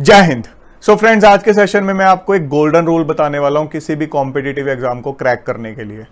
जय Hind. So friends आज के सेशन में मैं आपको एक गोल्डन रूल बताने वाला हूँ किसी भी कॉम्पिटिटिव एग्ज़ाम को क्रैक करने के लिए।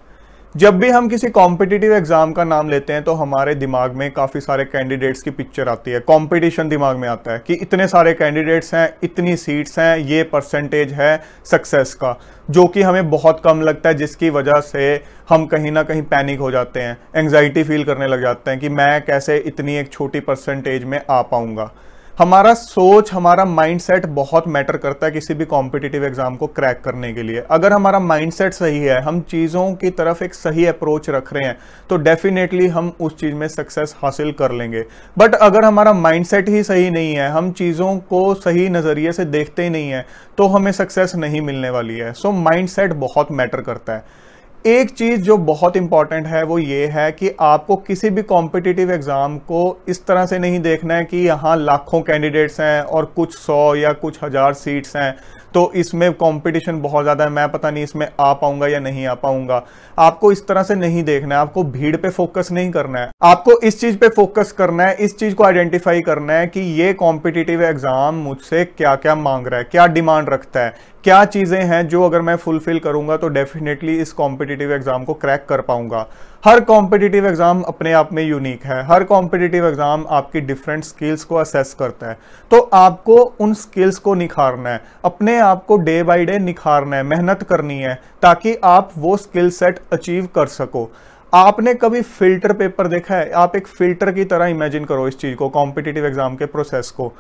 जब भी हम किसी कॉम्पिटिटिव एग्ज़ाम का नाम लेते हैं तो हमारे दिमाग में काफ़ी सारे कैंडिडेट्स की पिक्चर आती है। कंपटीशन दिमाग में आता है कि इतने सारे कैंडिडेट्स हैं, इतनी सीट्स हैं, ये परसेंटेज है सक्सेस का, जो कि हमें बहुत कम लगता है, जिसकी वजह से हम कहीं ना कहीं पैनिक हो जाते हैं एंग्जाइटी फील करने लग जाते हैं कि मैं कैसे इतनी एक छोटी परसेंटेज में आ पाऊँगा। हमारा सोच, हमारा माइंडसेट बहुत मैटर करता है किसी भी कॉम्पिटिटिव एग्ज़ाम को क्रैक करने के लिए। अगर हमारा माइंडसेट सही है, हम चीज़ों की तरफ़ एक सही अप्रोच रख रहे हैं तो डेफिनेटली हम उस चीज़ में सक्सेस हासिल कर लेंगे। बट अगर हमारा माइंडसेट ही सही नहीं है, हम चीज़ों को सही नज़रिए से देखते ही नहीं है तो हमें सक्सेस नहीं मिलने वाली है। सो माइंडसेट बहुत मैटर करता है। एक चीज़ जो बहुत इंपॉर्टेंट है, वो ये है कि आपको किसी भी कॉम्पिटिटिव एग्ज़ाम को इस तरह से नहीं देखना है कि यहाँ लाखों कैंडिडेट्स हैं और कुछ सौ या कुछ हज़ार सीट्स हैं। तो इसमें कंपटीशन बहुत ज़्यादा है। मैं पता नहीं इसमें आ पाऊँगा या नहीं आ पाऊँगा। आपको इस तरह से नहीं देखना है। आपको भीड़ पे फोकस नहीं करना है। आपको इस चीज़ पे फोकस करना है, इस चीज़ को आइडेंटिफाई करना है कि ये कॉम्पिटिटिव एग्ज़ाम मुझसे क्या क्या मांग रहा है, क्या डिमांड रखता है, क्या चीज़ें हैं जो अगर मैं फुलफिल करूँगा तो डेफिनेटली इस कॉम्पिटिटिव एग्ज़ाम को क्रैक कर पाऊँगा। हर कॉम्पिटिटिव एग्ज़ाम अपने आप में यूनिक है। हर कॉम्पिटिटिव एग्ज़ाम आपकी डिफरेंट स्किल्स को असेस करता है। तो आपको उन स्किल्स को निखारना है। अपने आप को डे बाय डे निखारना है। मेहनत करनी है ताकि आप वो स्किल सेट अचीव कर सको। आपने कभी फ़िल्टर पेपर देखा है? आप एक फ़िल्टर की तरह इमेजिन करो इस चीज़ को कॉम्पिटिटिव एग्ज़ाम के प्रोसेस को।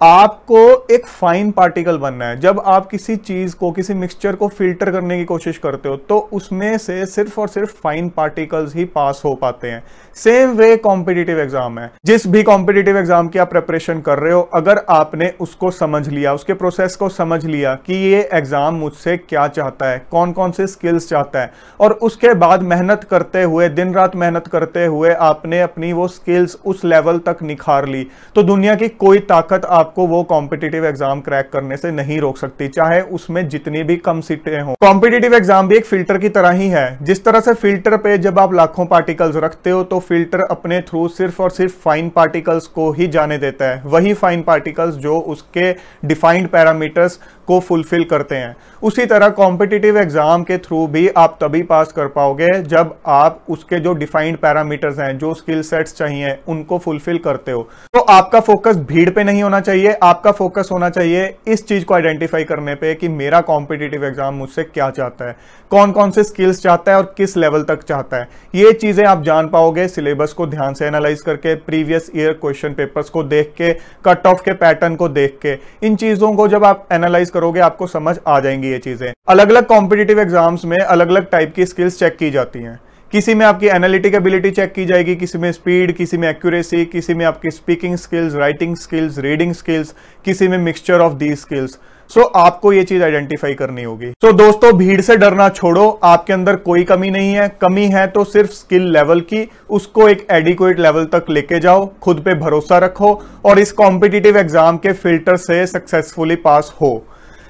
आपको एक फाइन पार्टिकल बनना है। जब आप किसी चीज़ को, किसी मिक्सचर को फ़िल्टर करने की कोशिश करते हो तो उसमें से सिर्फ़ और सिर्फ़ फाइन पार्टिकल्स ही पास हो पाते हैं। सेम वे कॉम्पिटिटिव एग्ज़ाम है। जिस भी कॉम्पिटिटिव एग्ज़ाम की आप प्रेपरेशन कर रहे हो, अगर आपने उसको समझ लिया, उसके प्रोसेस को समझ लिया कि ये एग्ज़ाम मुझसे क्या चाहता है कौन कौन से स्किल्स चाहता है, और उसके बाद मेहनत करते हुए, दिन रात मेहनत करते हुए आपने अपनी वो स्किल्स उस लेवल तक निखार ली तो दुनिया की कोई ताकत आप आपको वो कॉम्पिटेटिव एग्ज़ाम क्रैक करने से नहीं रोक सकती, चाहे उसमें जितनी भी कम सीटें हो। कॉम्पिटेटिव एग्ज़ाम भी एक फ़िल्टर की तरह ही है। जिस तरह से फ़िल्टर पे जब आप लाखों पार्टिकल्स रखते हो तो फ़िल्टर अपने थ्रू सिर्फ़ और सिर्फ़ फाइन पार्टिकल्स को ही जाने देता है। वही फाइन पार्टिकल्स जो उसके डिफाइंड पैरामीटर्स को फुलफिल करते हैं। उसी तरह कॉम्पिटिटिव एग्ज़ाम के थ्रू भी आप तभी पास कर पाओगे जब आप उसके जो डिफाइंड पैरामीटर्स हैं, जो स्किल सेट्स चाहिए, उनको फुलफिल करते हो। तो आपका फोकस भीड़ पे नहीं होना चाहिए। आपका फोकस होना चाहिए इस चीज़ को आइडेंटिफाई करने पे कि मेरा कॉम्पिटिटिव एग्ज़ाम मुझसे क्या चाहता है कौन कौन से स्किल्स चाहता है और किस लेवल तक चाहता है। ये चीज़ें आप जान पाओगे सिलेबस को ध्यान से एनालाइज करके प्रीवियस ईयर क्वेश्चन पेपर्स को देख के कट ऑफ़ के पैटर्न को देख के। इन चीज़ों को जब आप एनालाइज करोगे, आपको समझ आ जाएँगी ये चीज़ें। अलग अलग कॉम्पिटेटिव एग्ज़ाम्स में अलग अलग टाइप की स्किल्स चेक की जाती हैं। किसी में आपकी एनालिटिक एबिलिटी चेक की जाएगी किसी में स्पीड किसी में एक्यूरेसी किसी में आपकी speaking skills writing skills reading skills किसी में mixture of the skills so आपको ये चीज़ आइडेंटिफाई करनी होगी। सो so, दोस्तों भीड़ से डरना छोड़ो आपके अंदर कोई कमी नहीं है। कमी है तो सिर्फ़ स्किल लेवल की उसको एक एडिक्वेट लेवल तक लेके जाओ खुद पे भरोसा रखो और इस कॉम्पिटिटिव एग्ज़ाम के फ़िल्टर से सक्सेसफुली पास हो।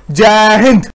जय हिंद!